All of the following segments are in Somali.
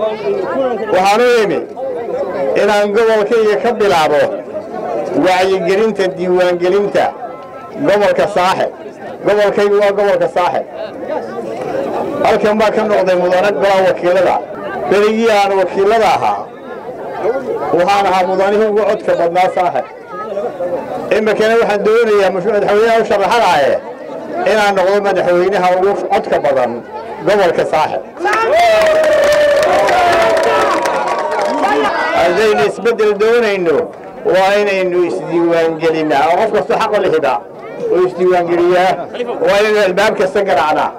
waxaan u imi inaan gobolkayga ka bilaabo wacyigelinta diiwaangelinta gobolka saaxib gobolkaygu waa gobolka saaxib halkan baa ka noqday mudane golaa wakiilada. Berigii aan wakiilada ahaa waxaan ahaa mudanihii ugu codka badnaa saaxib iminkana waxaan doonayaa madaxweynaha u sharaxadaaye inaan noqdo madaxweynaha ugu codka badan gobolka saaxib haddaynu isbeddel doonayno waa inaynu isdiiwaangelinnaa oo qof kastoo xaqa lihida oo isdiiwaangeliyaa waa inaynu albaab kasta garaacnaa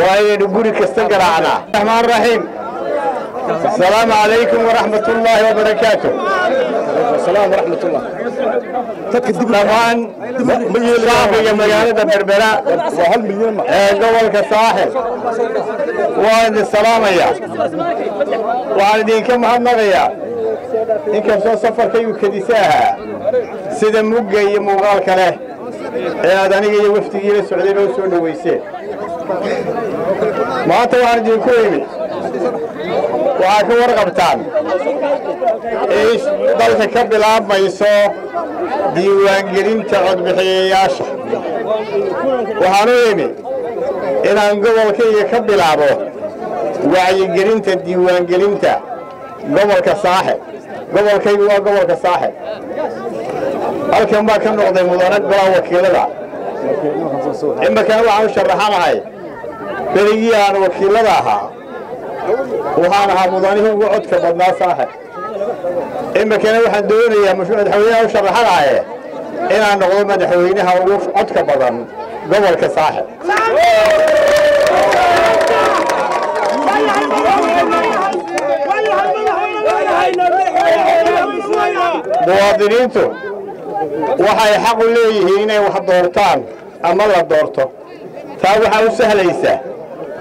waa inaynu guri kasta garaacnaa raxmaan raxiim asalaamu calaykum waraxmat ullaahi wabarakaatu dhammaan shacbiga magaalada berbera. ee gobolka saaxib. Waan idin salaamaya. Waxaan idinka mahadnaqayaa inkastoo safarkaygu kedise ahaa sida mugga iyo muuqaalka leh ee aad aniga iyo wafdigii la socday noo soo dhowayseen maanta waxaan idinku imid waxaa ka warqabtaan. Dalka ka bilaabmayso diiwaangelinta codbixiyayaasha u imi inaan gobolkayga ka bilaabo wacyigelinta diiwaangelinta gobolka saaxib gobolkaygu waa gobolka saaxib halkan baa ka noqday mudane golaa wakiilada. Iminkana waxaan u sharaxanahay berigii aan wakiilada ahaa waxaan ahaa mudanihii ugu codka badnaa saaxib iminkana waxaan doonayaa madaxweynaha u sharaxadaaye inaan noqdo madaxweynaha ugu codka badan gobolka saaxib muwaadiniintu waxay xaq u leeyihiin inay wax doortaan ama la doorto. Taa waxaa u sahlaysa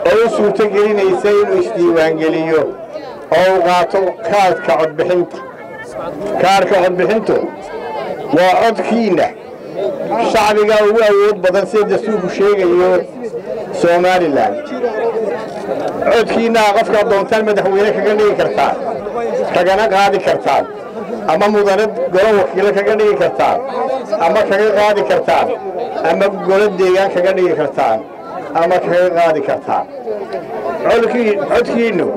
oo u suurto gelinaysa inuu isdiiwaangeliyo oo uu qaato kaadhka codbixinta kaadhka codbixintu waa codkiinna shacbiga ugu awood badan sida dastuurku sheegayo somalilan codkiinna qofkaad doontaan madaxweyne kaga dhigi kartaan kagana qaadi kartaan ama mudane golo wakiilo kaga dhigi kartaan ama kaga qaadi kartaan ama golo deegaan kaga dhigi kartaan ama kaga qaadi kartaan codkiinnu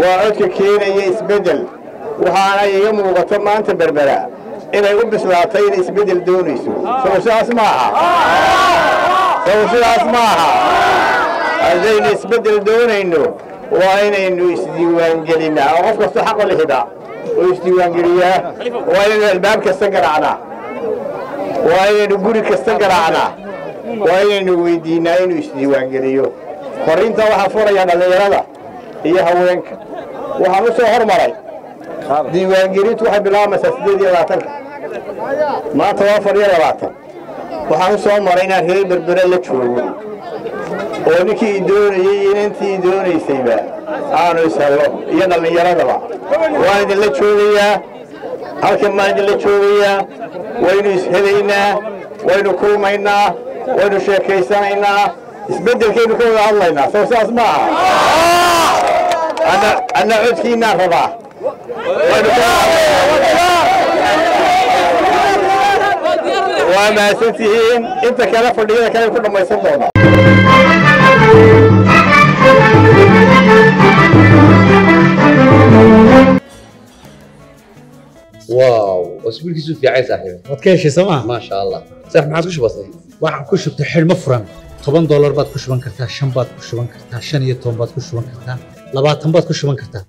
waa codka keenaya isbeddel. Waxaana iga muuqato maanta berbera inay u bislaatay inay isbeddel doonayso. Sow sidaas ma aha. Sow sidaas ma aha. Haddaynu isbeddel doonayno waa inaynu isdiiwaangelinnaa oo qof kastoo xaqa lihida oo isdiiwaangeliyaa. Waa inaynu albaab kasta garaacnaa waa inaynu guri kasta garaacnaa waa inaynu weydiinnaa inuu isdiiwaangeliyo. Fariinta waxaan furayaa dhallinyarada iyo haweenka. Waxaan u soo hormaray. Diiwaangelintu waxay bilaabaysaa siddeed iyo labaatanka maanta waa afar iyo labaatan. Waxaan u maray inaan reer berbere la joogo. Oo ninkii i doonayey iyo inantii i doonaysayba aanu ishello iyo dhallinyaradaba waan idinla joogayaa. Halkan baan idinla joogayaa. Waynu ishelaynaa waynu kulmaynaa waynu sheekaysanaynaa isbeddelkaynu ka wada hadlaynaa sow sidaas ma aha anna codkiinaan rabaa waa mahadsantihiin inta kale fadhiyada kale ku dhammaysan doonaa واو اسبوعك في عايز صاحبي waad ka heshay sooma ما شاء الله صح ما عاد وش بصي waxaan ku shubtay xidhmo furan. Toban doolar baad ku shuban kartaa shan baad ku shuban kartaa shan iyo toban baad ku shuban kartaa labaatan baad ku shuban kartaa